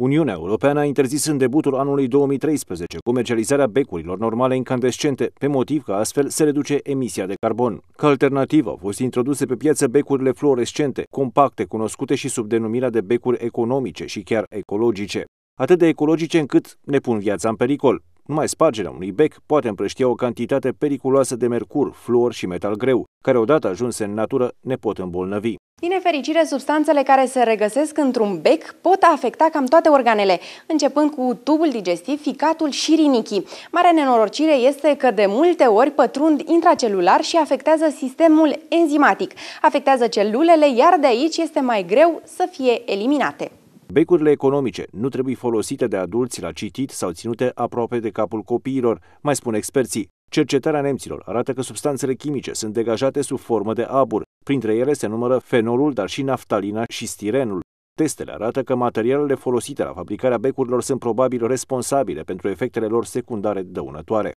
Uniunea Europeană a interzis în debutul anului 2013 comercializarea becurilor normale incandescente, pe motiv că astfel se reduce emisia de carbon. Ca alternativă au fost introduse pe piață becurile fluorescente, compacte, cunoscute și sub denumirea de becuri economice și chiar ecologice. Atât de ecologice încât ne pun viața în pericol. Numai spargerea unui bec poate împrăștia o cantitate periculoasă de mercur, fluor și metal greu, care odată ajunse în natură ne pot îmbolnăvi. Din nefericire, substanțele care se regăsesc într-un bec pot afecta cam toate organele, începând cu tubul digestiv, ficatul și rinichii. Marea nenorocire este că de multe ori pătrund intracelular și afectează sistemul enzimatic. Afectează celulele, iar de aici este mai greu să fie eliminate. Becurile economice nu trebuie folosite de adulți la citit sau ținute aproape de capul copiilor, mai spun experții. Cercetarea nemților arată că substanțele chimice sunt degajate sub formă de abur. Printre ele se numără fenolul, dar și naftalina și stirenul. Testele arată că materialele folosite la fabricarea becurilor sunt probabil responsabile pentru efectele lor secundare dăunătoare.